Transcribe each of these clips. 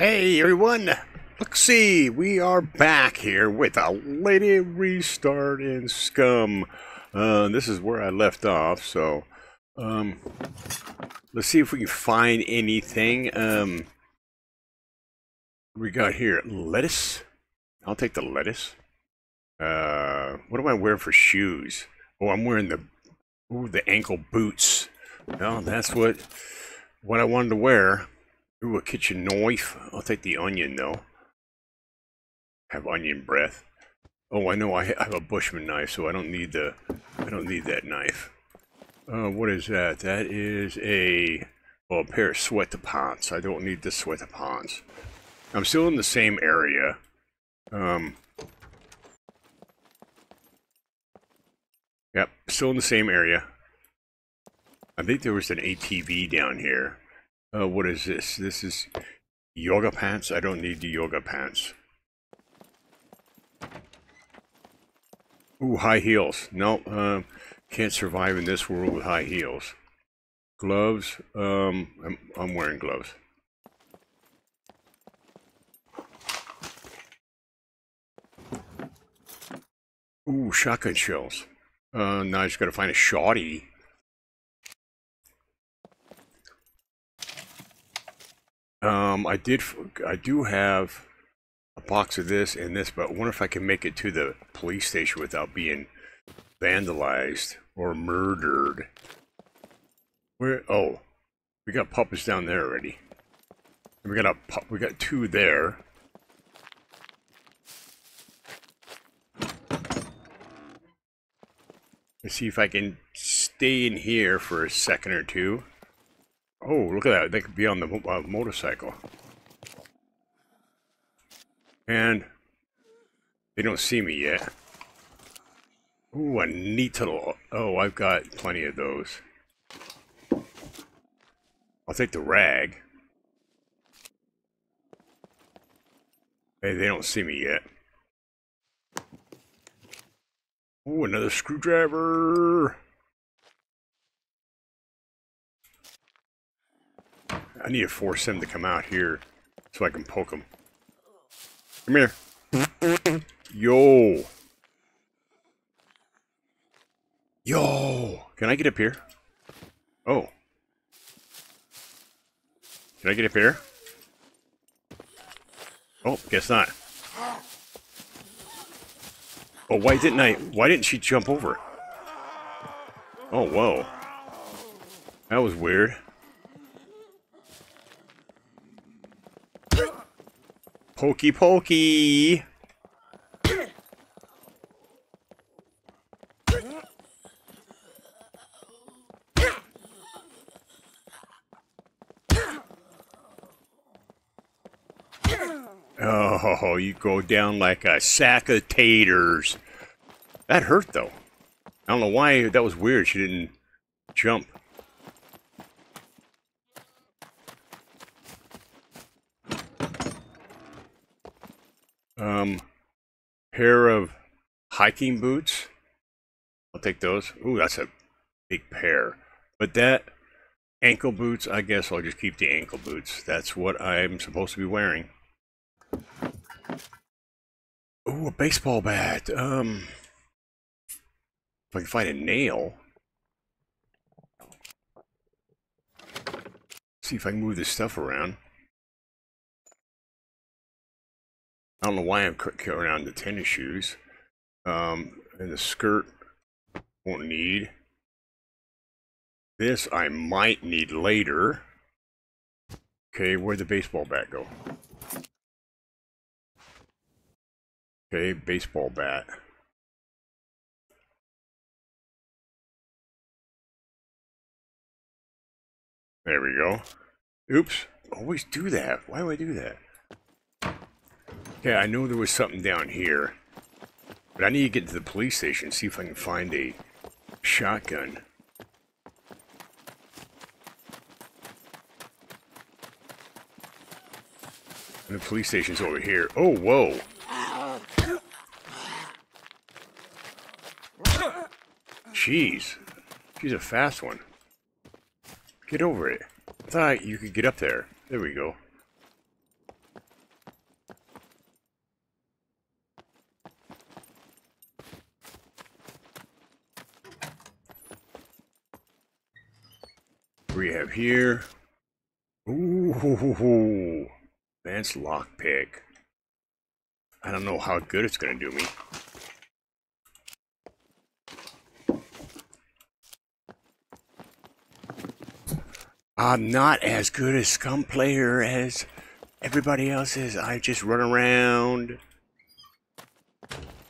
Hey everyone, let's see, we are back here with a Lady Restart in Scum. Uh, this is where I left off, so um, let's see if we can find anything. Um, we got here lettuce. I'll take the lettuce. Uh, what do I wear for shoes? Oh, I'm wearing the ooh, the ankle boots. Well, that's what what I wanted to wear. Ooh, a kitchen knife. I'll take the onion though. Have onion breath. Oh, I know I have a Bushman knife, so I don't need the I don't need that knife. Uh, what is that? That is a well, a pair of sweatpants. I don't need the sweatpants. I'm still in the same area. Um. Yep, still in the same area. I think there was an ATV down here. Uh, what is this? This is yoga pants. I don't need the yoga pants. Ooh, high heels. No, uh, can't survive in this world with high heels. Gloves. Um, I'm, I'm wearing gloves. Ooh, shotgun shells. Uh, now I just gotta find a shoddy. Um, I did, I do have a box of this and this, but I wonder if I can make it to the police station without being vandalized or murdered. Where? Oh, we got puppets down there already. We got a pup. we got two there. Let's see if I can stay in here for a second or two. Oh, look at that. They could be on the uh, motorcycle. And they don't see me yet. Ooh, a neat little... Oh, I've got plenty of those. I'll take the rag. Hey, they don't see me yet. Ooh, another screwdriver. I need to force him to come out here so I can poke him. Come here. Yo. Yo. Can I get up here? Oh. Can I get up here? Oh, guess not. Oh, why didn't I? Why didn't she jump over? Oh, whoa. That was weird. Pokey pokey! Oh, you go down like a sack of taters. That hurt, though. I don't know why that was weird. She didn't jump. Um, pair of hiking boots. I'll take those. Ooh, that's a big pair. But that ankle boots, I guess I'll just keep the ankle boots. That's what I'm supposed to be wearing. Ooh, a baseball bat. Um, if I can find a nail. See if I can move this stuff around. I don't know why I'm carrying around the tennis shoes. Um, and the skirt won't need. This I might need later. Okay, where'd the baseball bat go? Okay, baseball bat. There we go. Oops. Always do that. Why do I do that? Okay, I know there was something down here. But I need to get to the police station, see if I can find a shotgun. The police station's over here. Oh, whoa. Jeez. She's a fast one. Get over it. I thought you could get up there. There we go. we have here? Ooh, advanced lockpick. I don't know how good it's gonna do me. I'm not as good a scum player as everybody else is. I just run around.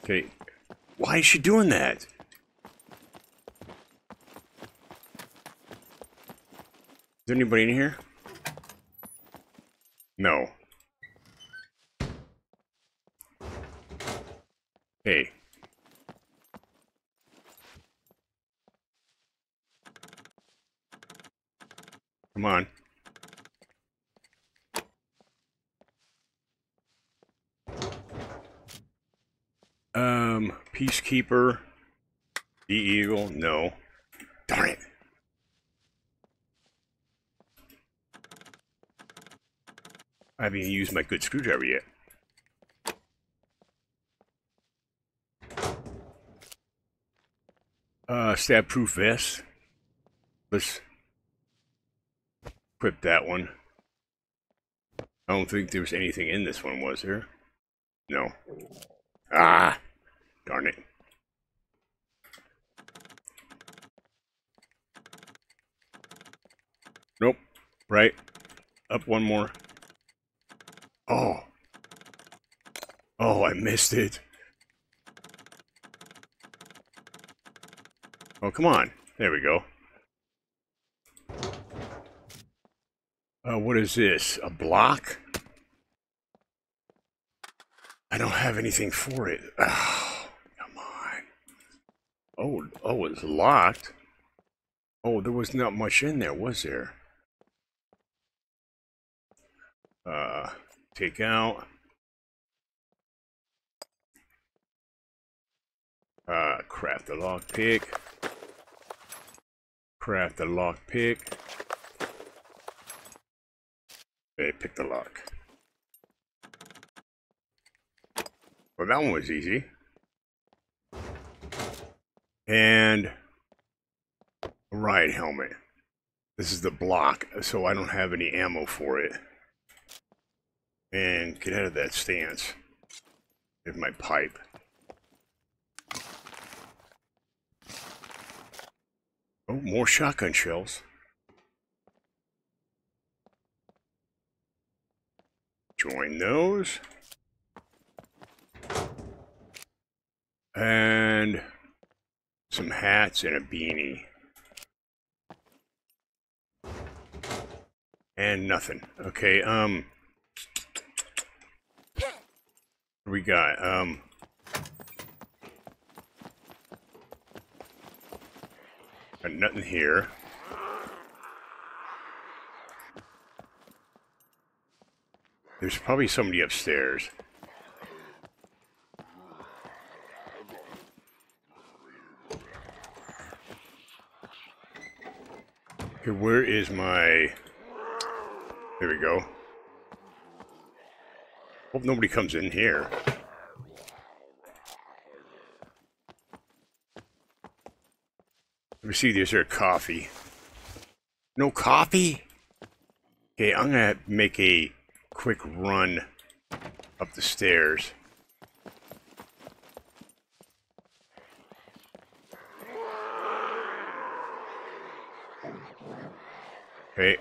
Okay. Why is she doing that? There anybody in here? No. Hey. Come on. Um, Peacekeeper. The Eagle, no. Darn it. I haven't even used my good screwdriver yet. Uh, stab proof vest. Let's equip that one. I don't think there was anything in this one, was there? No. Ah! Darn it. Nope. Right. Up one more. Oh. Oh, I missed it. Oh, come on. There we go. Uh, what is this? A block? I don't have anything for it. Oh, come on. Oh, oh, it's locked. Oh, there was not much in there, was there? Uh, take out. Uh, craft the lockpick. Craft the lockpick. Okay, pick the lock. Well, that one was easy. And a ride helmet. This is the block, so I don't have any ammo for it. And get out of that stance. Get my pipe. Oh, more shotgun shells. Join those. And some hats and a beanie. And nothing. Okay, um... What we got? Um... Got nothing here. There's probably somebody upstairs. Okay, where is my... There we go. Hope nobody comes in here. Let me see, is there coffee? No coffee? Okay, I'm gonna make a quick run up the stairs. Okay.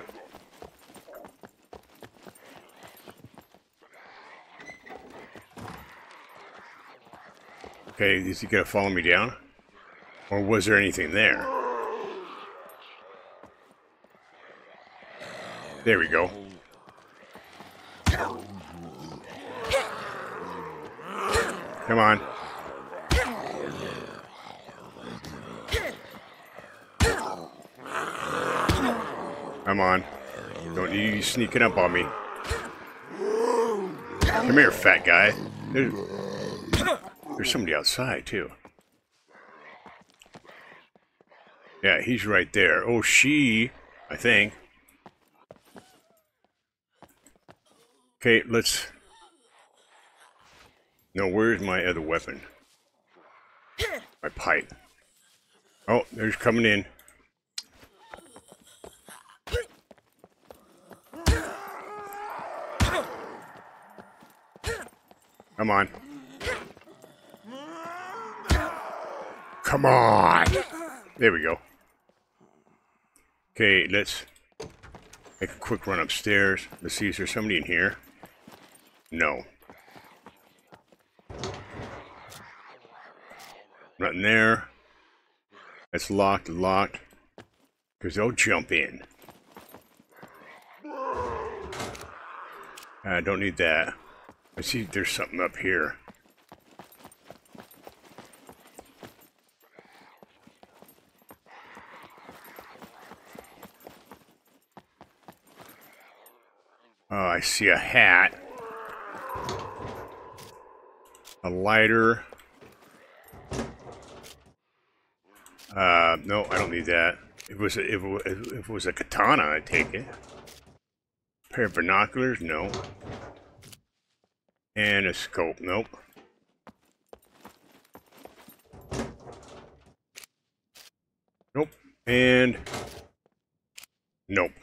Okay, is he gonna follow me down? Or was there anything there? There we go. Come on. Come on. Don't you sneaking up on me. Come here, fat guy. There's, there's somebody outside, too. Yeah, he's right there. Oh, she, I think. Okay, let's... No, where's my other weapon? My pipe. Oh, there's coming in. Come on. Come on. There we go. Okay, let's make a quick run upstairs. Let's see, is there somebody in here? No. Nothing there. It's locked, locked. Because they'll jump in. I don't need that. I see there's something up here. I see a hat. A lighter. Uh, no, I don't need that. If it was a, if it, if it was a katana, I'd take it. A pair of binoculars, no. And a scope, nope. Nope. And nope.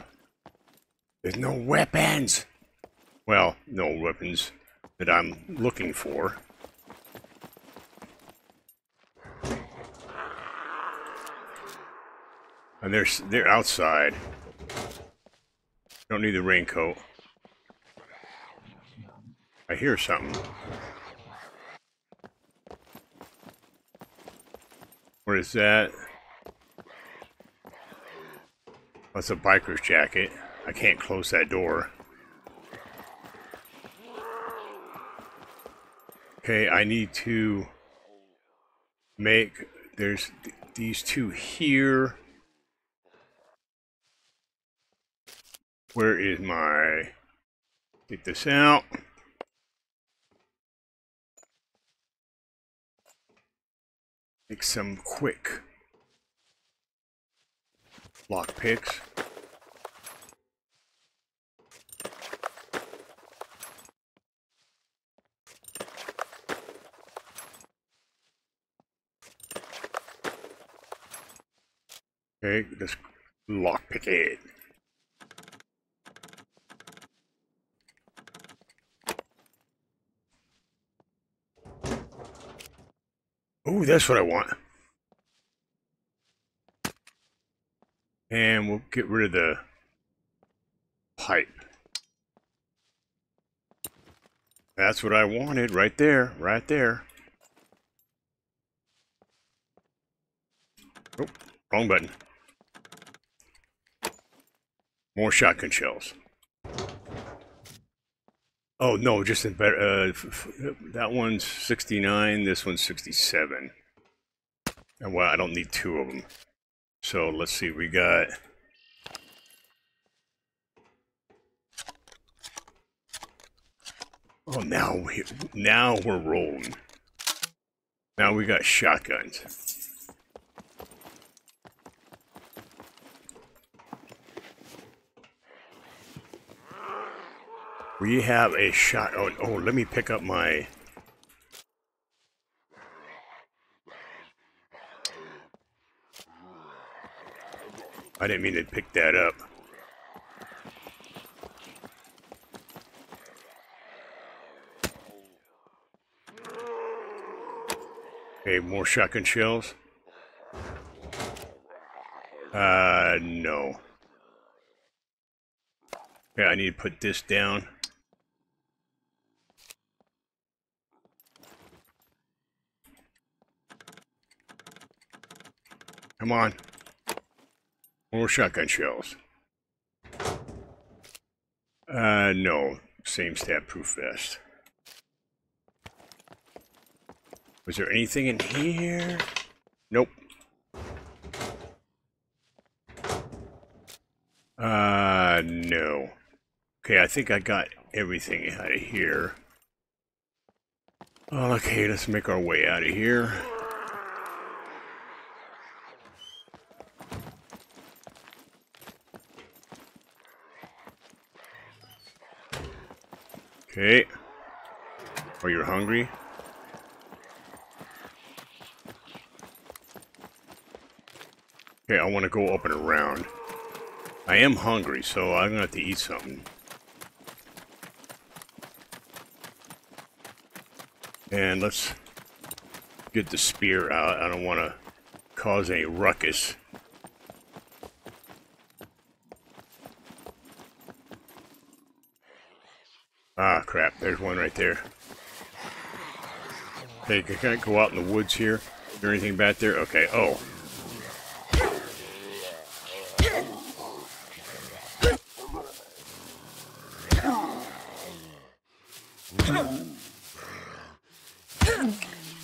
There's no weapons. Well, no weapons that I'm looking for. And they're they're outside. Don't need the raincoat. I hear something. What is that? That's a biker's jacket. I can't close that door. Okay, I need to make, there's th these two here. Where is my, get this out. Make some quick lock picks. Okay, let's lockpick it. Oh, that's what I want. And we'll get rid of the pipe. That's what I wanted right there, right there. Oh, wrong button. More shotgun shells. Oh no, just in better. Uh, that one's 69. This one's 67. And well, I don't need two of them. So let's see. We got. Oh, now we now we're rolling. Now we got shotguns. We have a shot. Oh, oh, let me pick up my. I didn't mean to pick that up. Okay, more shotgun shells. Uh, no. Yeah, I need to put this down. Come on. More shotgun shells. Uh, no. Same stat proof vest. Was there anything in here? Nope. Uh, no. Okay, I think I got everything out of here. Okay, let's make our way out of here. Okay. Oh, you're hungry? Okay, I want to go up and around. I am hungry, so I'm going to have to eat something. And let's get the spear out. I don't want to cause any ruckus. Ah, crap. There's one right there. Okay, can I go out in the woods here? Is there anything back there? Okay, oh.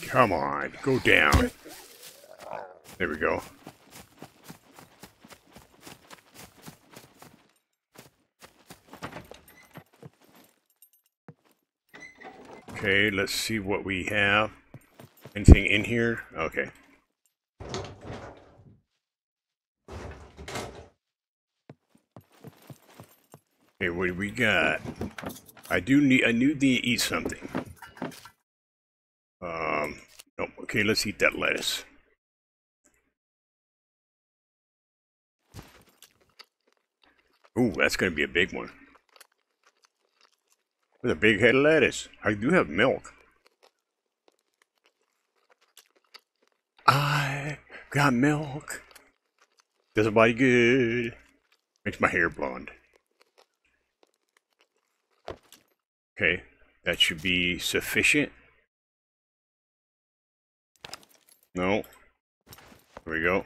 Come on, go down. There we go. Okay, let's see what we have. Anything in here? Okay. Okay, what do we got? I do need I need to eat something. Um oh, okay, let's eat that lettuce. Ooh, that's gonna be a big one. With a big head of lettuce. I do have milk. I got milk. Does a body good. Makes my hair blonde. Okay, that should be sufficient. No. There we go.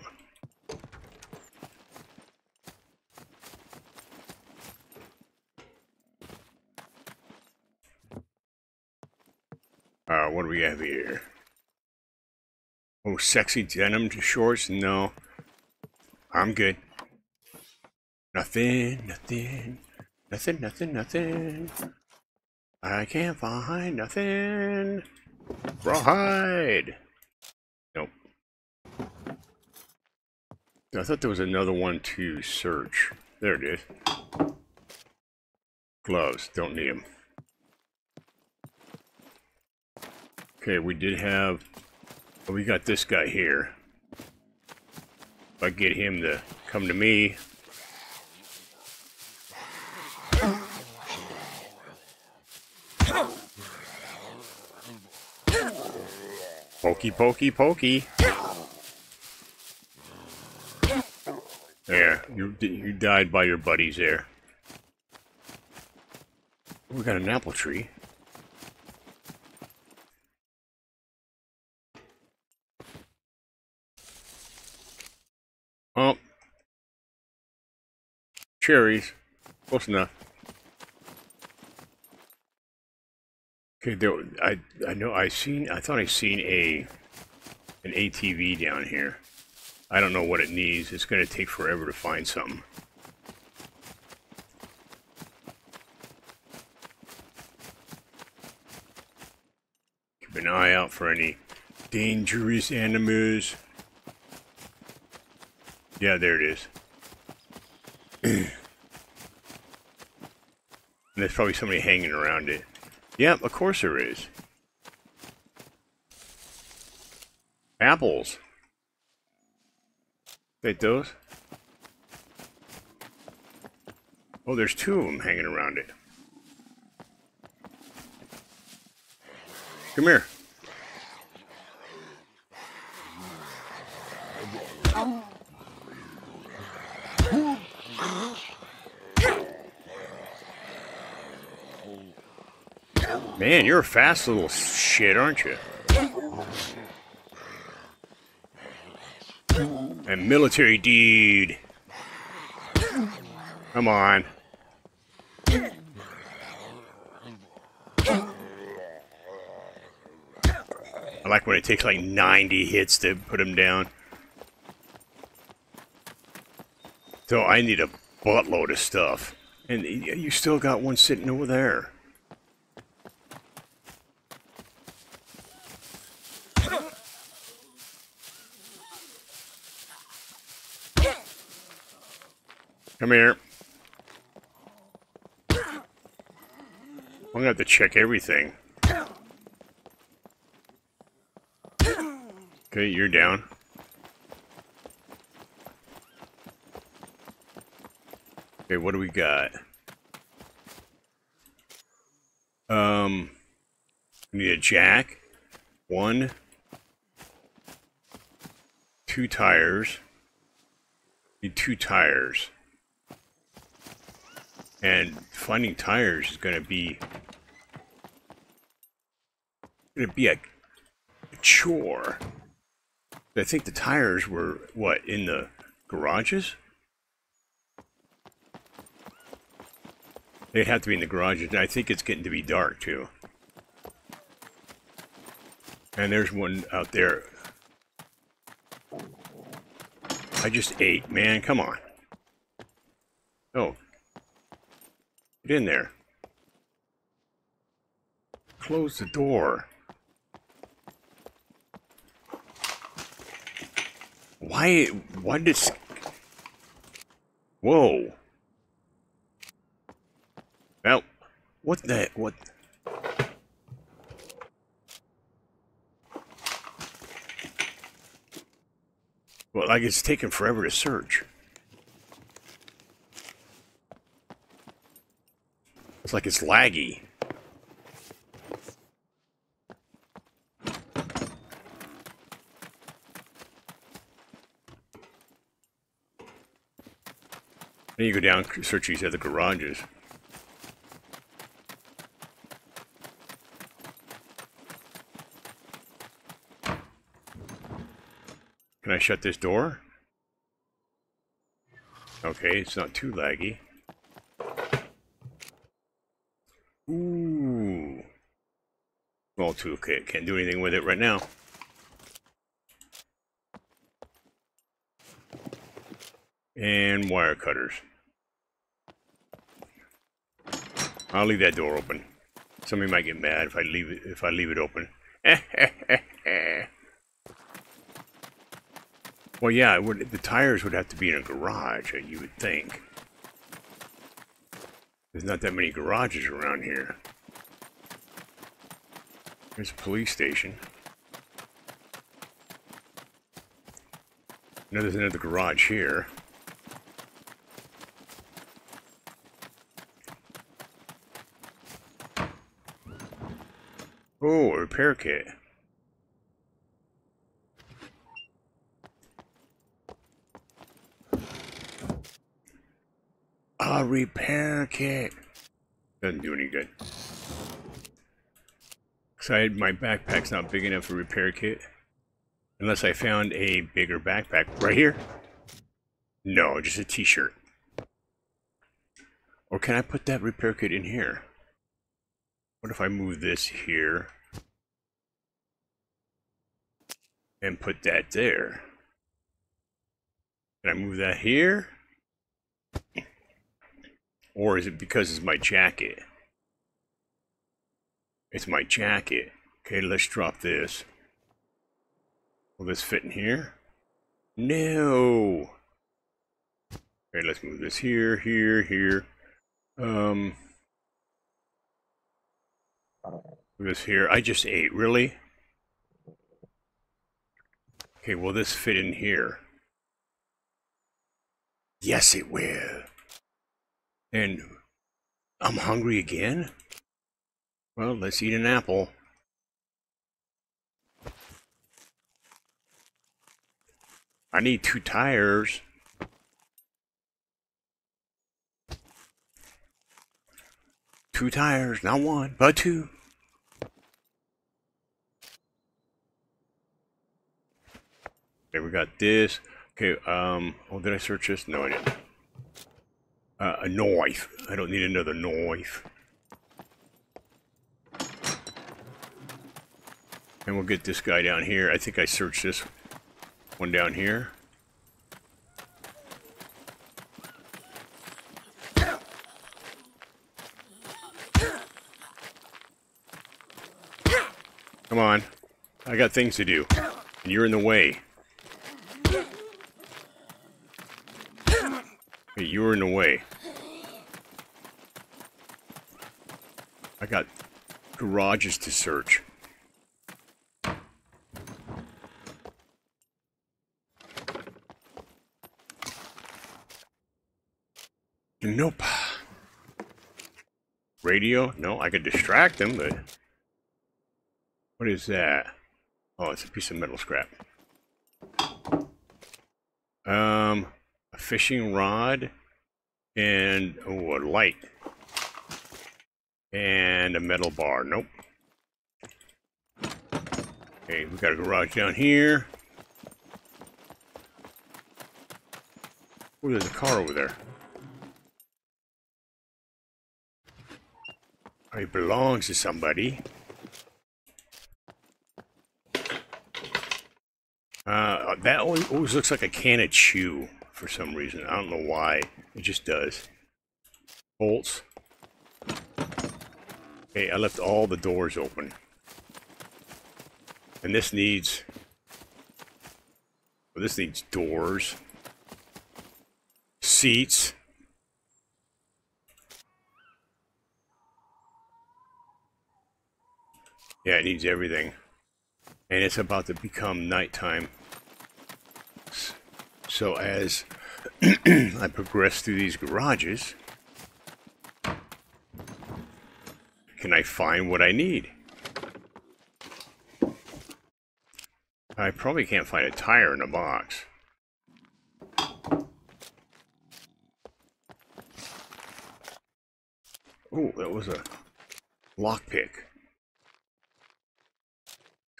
Uh, what do we have here? Oh, sexy denim to shorts? No. I'm good. Nothing, nothing, nothing, nothing, nothing. I can't find nothing. Rawhide. Nope. I thought there was another one to search. There it is. Gloves. Don't need them. Okay, we did have... Oh, we got this guy here. If I get him to come to me... Pokey, pokey, pokey. There, you, you died by your buddies there. We got an apple tree. Oh. Cherries. Close enough. Okay, there, I I know I seen I thought I seen a an ATV down here. I don't know what it needs. It's going to take forever to find something. Keep an eye out for any dangerous animals. Yeah, there it is. There's probably somebody hanging around it. Yep, yeah, of course there is. Apples. Take those. Oh, there's two of them hanging around it. Come here. Um, Man, you're a fast little shit, aren't you? A military dude. Come on. I like when it takes like 90 hits to put him down. So I need a buttload of stuff. And you still got one sitting over there. Come here. I'm gonna have to check everything. Okay, you're down. Okay, what do we got? Um, we need a jack. one, two tires. Need two tires. And finding tires is going to be going to be a, a chore. I think the tires were what in the garages. They'd have to be in the garages, and I think it's getting to be dark too. And there's one out there. I just ate, man. Come on. Oh. Get in there. Close the door. Why? Why did? Whoa. Well, what the? What? Well, like it's taking forever to search. Like it's laggy. Then you go down, search these other garages. Can I shut this door? Okay, it's not too laggy. Tool kit can't do anything with it right now. And wire cutters. I'll leave that door open. Somebody might get mad if I leave it if I leave it open. well, yeah, would, the tires would have to be in a garage, you would think. There's not that many garages around here. There's a police station. Now there's another garage here. Oh, a repair kit. A repair kit. Doesn't do any good. Cause my backpack's not big enough for repair kit. Unless I found a bigger backpack. Right here? No, just a t-shirt. Or can I put that repair kit in here? What if I move this here? And put that there. Can I move that here? Or is it because it's my jacket? It's my jacket. Okay, let's drop this. Will this fit in here? No. Okay, let's move this here, here, here. Um, this here. I just ate. Really? Okay, will this fit in here? Yes, it will. And I'm hungry again? Well, let's eat an apple. I need two tires. Two tires, not one, but two. Okay, we got this. Okay, um, oh, did I search this? No, I didn't. Uh, a knife. I don't need another knife. And we'll get this guy down here. I think I searched this one down here. Come on. I got things to do. And you're in the way. Hey, you're in the way. I got garages to search. Nope. Radio? No, I could distract them, but... What is that? Oh, it's a piece of metal scrap. Um, a fishing rod and oh, a light and a metal bar. Nope. Okay, we got a garage down here. Oh, there's a car over there. It belongs to somebody. Uh, that always, always looks like a can of chew for some reason. I don't know why. It just does. Bolts. Okay, I left all the doors open. And this needs... Well, this needs doors. Seats. Yeah, it needs everything. And it's about to become nighttime. So as I progress through these garages, can I find what I need? I probably can't find a tire in a box. Oh, that was a lockpick.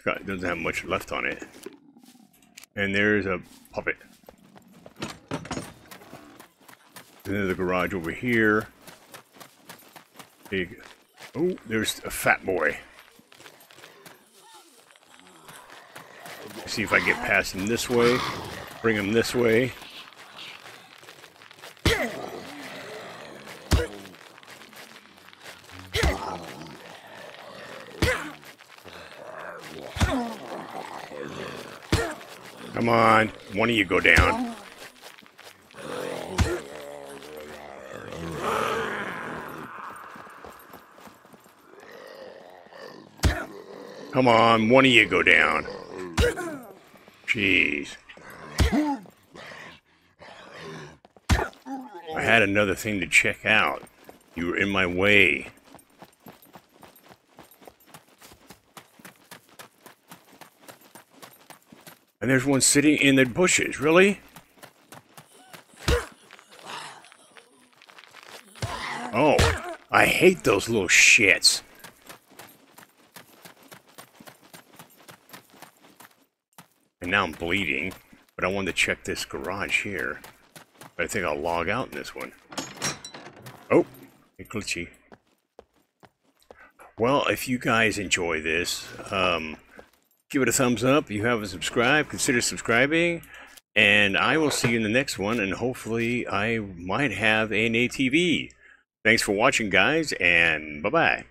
It doesn't have much left on it. And there's a puppet. And there's a garage over here. Big. Oh, there's a fat boy. See if I get past him this way. Bring him this way. Come on, one of you go down. Come on, one of you go down. Jeez. I had another thing to check out. You were in my way. And there's one sitting in the bushes. Really? Oh, I hate those little shits. And now I'm bleeding, but I wanted to check this garage here. But I think I'll log out in this one. Oh, it's glitchy. Well, if you guys enjoy this, um, give it a thumbs up. If you haven't subscribed, consider subscribing. And I will see you in the next one, and hopefully I might have an ATV. Thanks for watching, guys, and bye-bye.